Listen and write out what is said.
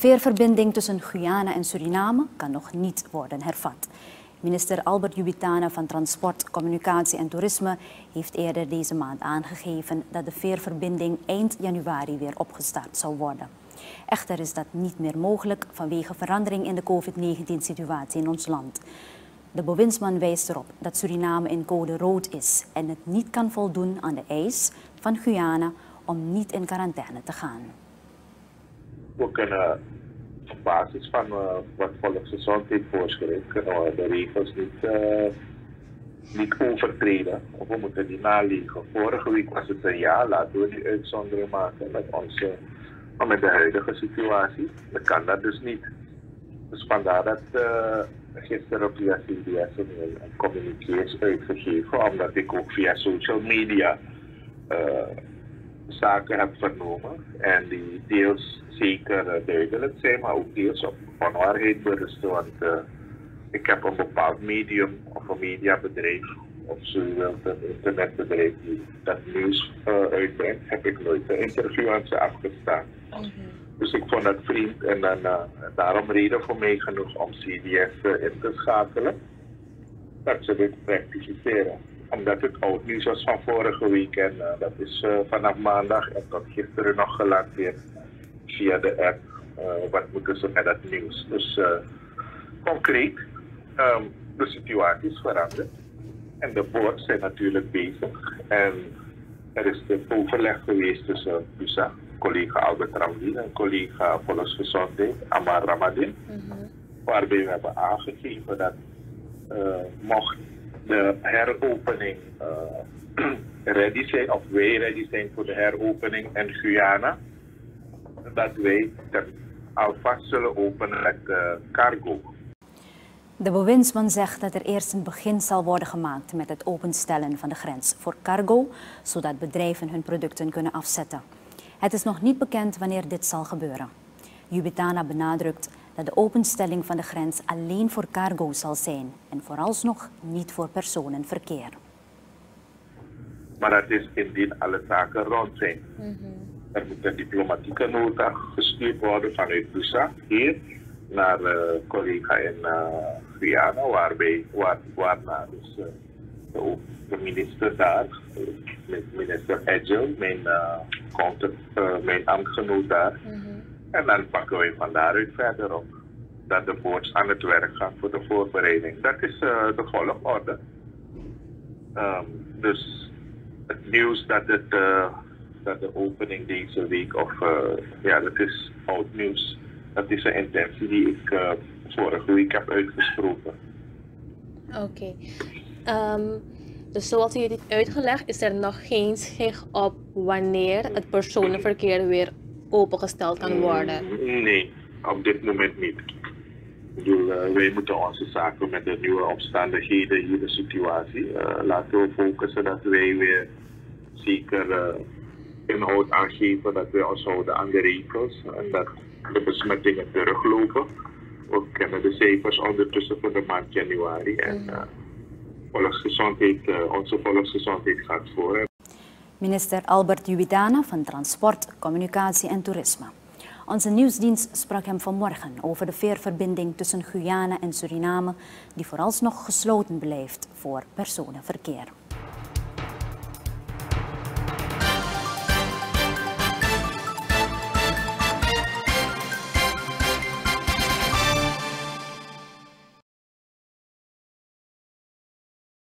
veerverbinding tussen Guyana en Suriname kan nog niet worden hervat. Minister Albert Jubitana van Transport, Communicatie en Toerisme heeft eerder deze maand aangegeven dat de veerverbinding eind januari weer opgestart zou worden. Echter is dat niet meer mogelijk vanwege verandering in de COVID-19-situatie in ons land. De bewindsman wijst erop dat Suriname in code rood is en het niet kan voldoen aan de eis van Guyana om niet in quarantaine te gaan. We kunnen op basis van uh, wat volksgezondheid voorschrijft, kunnen we de regels niet, uh, niet overtreden. Of we moeten die naliegen. Vorige week was het een jaar, laten we die uitzondering maken met onze maar met de huidige situatie, dan kan dat dus niet. Dus vandaar dat uh, gisteren via CBS een, een communiqué is uitgegeven, omdat ik ook via social media zaken heb vernomen en die deels zeker uh, duidelijk zijn, maar ook deels op onwaarheid berusten. Want uh, ik heb een bepaald medium of een mediabedrijf of zo wilt een internetbedrijf die dat nieuws uh, uitbrengt, heb ik nooit een interview aan ze afgestaan. -hmm. Dus ik vond dat vriend en dan, uh, daarom reden voor mij genoeg om CDS in te schakelen. Dat ze dit rectificeren. Omdat het oud nieuws was van vorige week en uh, dat is vanaf maandag en tot gisteren nog gelanceerd via de app. wat moeten ze met dat nieuws? Dus concreet, um, de situatie is veranderd. En de boards zijn natuurlijk bezig. En er is een overleg geweest tussen USA, collega Albert Ramdin en collega Volksgezondheid, Amar Ramadin. Mm -hmm. Waarbij we hebben aangegeven dat uh, mocht de heropening uh, ready zijn, of wij ready zijn voor de heropening in Guyana, dat wij alvast zullen openen met uh, cargo. De bewindsman zegt dat er eerst een begin zal worden gemaakt met het openstellen van de grens voor cargo, zodat bedrijven hun producten kunnen afzetten. Het is nog niet bekend wanneer dit zal gebeuren. Jubitana benadrukt dat de openstelling van de grens alleen voor cargo zal zijn en vooralsnog niet voor personenverkeer. Maar dat is indien alle zaken rond zijn. Mm -hmm. Er moet een diplomatieke nota gestuurd worden vanuit USA hier naar uh, collega in uh, Guyana, waarbij, waar, waarna dus uh, de, de, minister daar, minister Edgel, mijn, contact, mijn ambtgenoot daar. Mm -hmm. En dan pakken wij van daaruit verder op dat de boards aan het werk gaan voor de voorbereiding. Dat is de volgorde. Um, dus het nieuws dat, het, dat de opening deze week, of ja, dat is oud nieuws dat is een intentie die ik vorige week heb uitgesproken. Oké. Um, dus zoals u dit uitgelegd, is er nog geen zicht op wanneer het personenverkeer weer opengesteld kan worden? Mm, nee, op dit moment niet. Ik bedoel, uh, wij moeten onze zaken met de nieuwe omstandigheden hier, de situatie, uh, laten we focussen dat wij weer zeker uh, inhoud aangeven, dat wij ons houden aan de regels en dat de besmettingen teruglopen. We kennen de cijfers ondertussen voor de maand januari. En uh, volksgezondheid, onze volksgezondheid gaat voor. Minister Albert Juwitana van Transport, Communicatie en Toerisme. Onze nieuwsdienst sprak hem vanmorgen over de veerverbinding tussen Guyana en Suriname, die vooralsnog gesloten blijft voor personenverkeer.